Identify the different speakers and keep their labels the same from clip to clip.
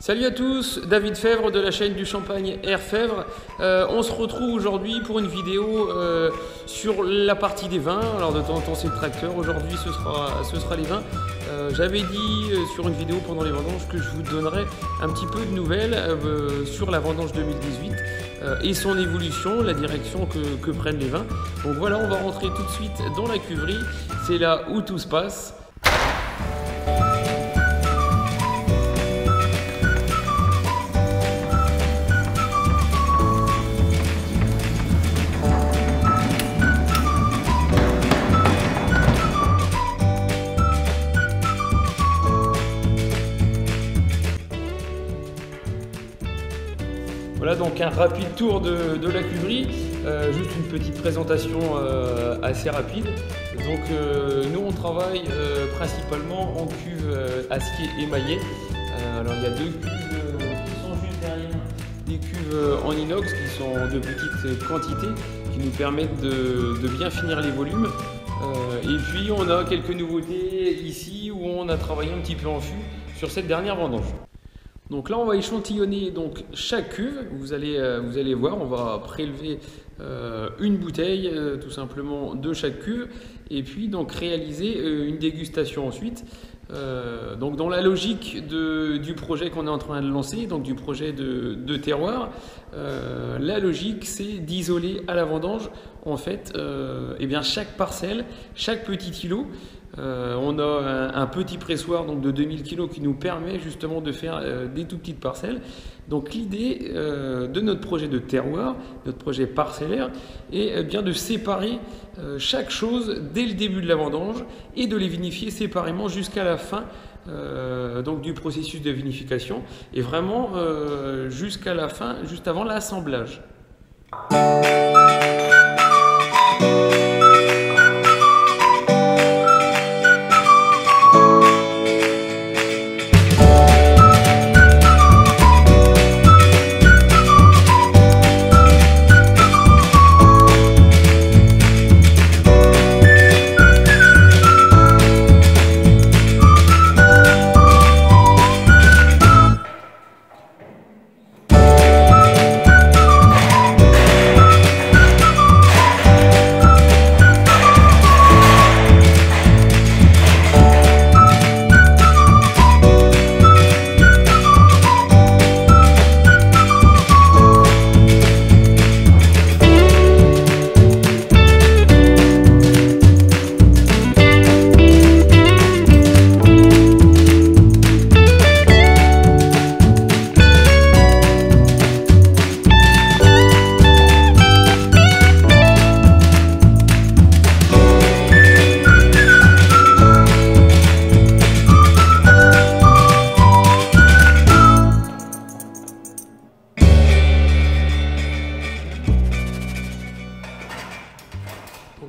Speaker 1: Salut à tous, David Fèvre de la chaîne du champagne Air Fèvre. Euh, on se retrouve aujourd'hui pour une vidéo euh, sur la partie des vins. Alors de temps en temps c'est le tracteur, aujourd'hui ce sera, les vins. Euh, j'avais dit sur une vidéo pendant les vendanges que je vous donnerais un petit peu de nouvelles sur la vendange 2018 et son évolution, la direction que, que prennent les vins. Donc voilà, on va rentrer tout de suite dans la cuverie. C'est là où tout se passe. Voilà donc un rapide tour de, la cuverie, euh, juste une petite présentation euh, assez rapide. Donc euh, nous on travaille principalement en cuve acier émaillé. alors il y a deux cuves qui sont juste derrière, des cuves en inox qui sont de petites quantités qui nous permettent de, de bien finir les volumes. et puis on a quelques nouveautés ici où on a travaillé un petit peu en fût sur cette dernière vendange. Donc là, on va échantillonner donc chaque cuve. Vous allez, euh, voir, on va prélever euh, une bouteille euh, tout simplement de chaque cuve et puis donc réaliser une dégustation ensuite. donc dans la logique du projet qu'on est en train de lancer, donc du projet de, terroir, la logique c'est d'isoler à la vendange en fait eh bien chaque parcelle, chaque petit îlot euh, on a un, petit pressoir donc de 2000 kg qui nous permet justement de faire euh, des tout petites parcelles. Donc l'idée euh, de notre projet de terroir, notre projet parcellaire, est bien de séparer chaque chose dès le début de la vendange et de les vinifier séparément jusqu'à la fin donc du processus de vinification et vraiment jusqu'à la fin, juste avant l'assemblage.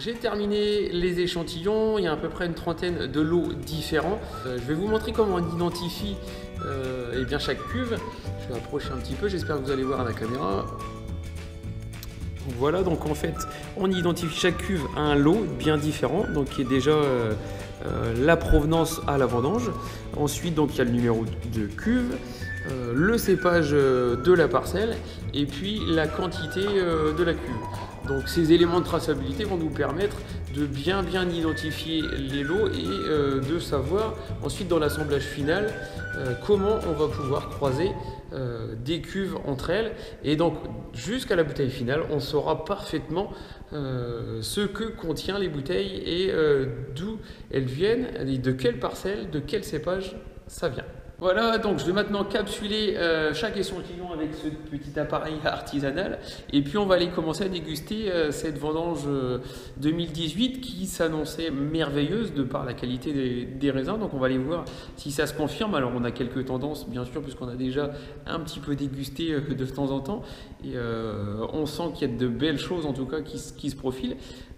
Speaker 1: J'ai terminé les échantillons, il y a à peu près une trentaine de lots différents. Euh, je vais vous montrer comment on identifie euh, eh bien chaque cuve. Je vais approcher un petit peu, j'espère que vous allez voir à la caméra. voilà, donc en fait, on identifie chaque cuve à un lot bien différent, donc qui est déjà euh, la provenance à la vendange. Ensuite, donc il y a le numéro de cuve, le cépage de la parcelle et puis la quantité de la cuve. Donc ces éléments de traçabilité vont nous permettre de bien bien identifier les lots et euh, de savoir ensuite dans l'assemblage final euh, comment on va pouvoir croiser euh, des cuves entre elles et donc jusqu'à la bouteille finale on saura parfaitement ce que contient les bouteilles et d'où elles viennent de quelle parcelle, de quel cépage ça vient. Voilà, donc je vais maintenant capsuler euh, chaque échantillon avec ce petit appareil artisanal. Et puis on va aller commencer à déguster euh, cette vendange 2018 euh, qui s'annonçait merveilleuse de par la qualité des, raisins. Donc on va aller voir si ça se confirme. Alors on a quelques tendances bien sûr puisqu'on a déjà un petit peu dégusté de temps en temps. Et on sent qu'il y a de belles choses en tout cas qui, qui se profilent.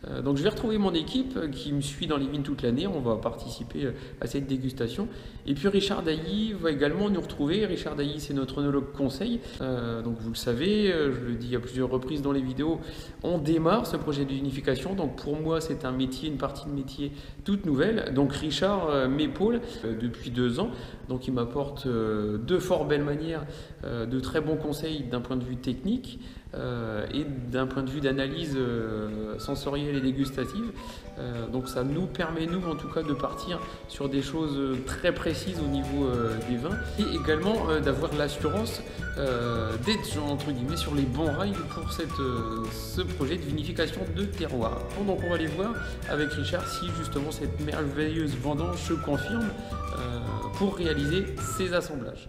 Speaker 1: Euh, donc je vais retrouver mon équipe euh, qui me suit dans les vignes toute l'année. On va participer euh, à cette dégustation. Et puis Richard Dailly va également nous retrouver. Richard Dailly, c'est notre onologue conseil. donc vous le savez, je le dis à plusieurs reprises dans les vidéos, on démarre ce projet d'unification. Donc pour moi, c'est un métier, une partie de métier toute nouvelle. Donc Richard m'épaule depuis deux ans. Donc il m'apporte de fort belles manières, de très bons conseils d'un point de vue technique. Euh, et d'un point de vue d'analyse euh, sensorielle et dégustative. Euh, donc ça nous permet, nous en tout cas, de partir sur des choses très précises au niveau des vins et également d'avoir l'assurance d'être entre guillemets sur les bons rails pour ce projet de vinification de terroir. Donc on va aller voir avec Richard si justement cette merveilleuse vendange se confirme pour réaliser ces assemblages.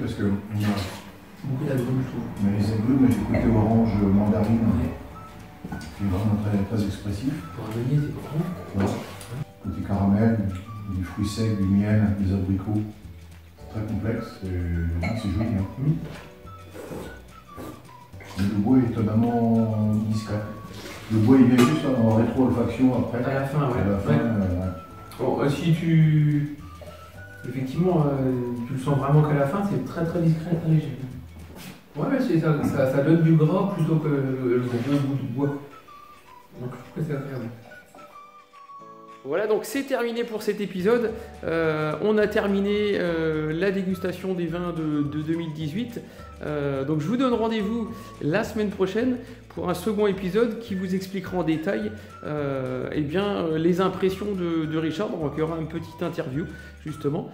Speaker 2: Parce que on a
Speaker 3: beaucoup d'agrumes, je trouve.
Speaker 2: Mais les agrumes, mais le côté orange mandarine, qui est vraiment très, très expressif.
Speaker 3: Pour un meunier, c'est.
Speaker 2: Ouais. Côté caramel, du fruit sec, du miel, des abricots. C'est très complexe, c'est joli. Hein. Mmh. Le bois est étonnamment discret. Le bois il vient juste en rétro-olfaction après.
Speaker 3: À la fin, ouais.
Speaker 2: À la fin,
Speaker 3: euh, Bon, euh, si tu. Effectivement, euh, tu le sens vraiment qu'à la fin, c'est très très discret, très léger. Ouais, mais ça, ça, donne du gras plutôt que le, gros goût de bois. Donc je trouve que c'est agréable.
Speaker 1: Voilà, donc c'est terminé pour cet épisode. Euh, on a terminé euh, la dégustation des vins de, 2018. Euh, donc je vous donne rendez-vous la semaine prochaine pour un second épisode qui vous expliquera en détail eh bien, les impressions de, Richard. Donc il y aura une petite interview justement.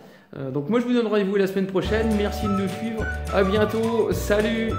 Speaker 1: donc moi je vous donne rendez-vous la semaine prochaine. Merci de nous suivre. À bientôt. Salut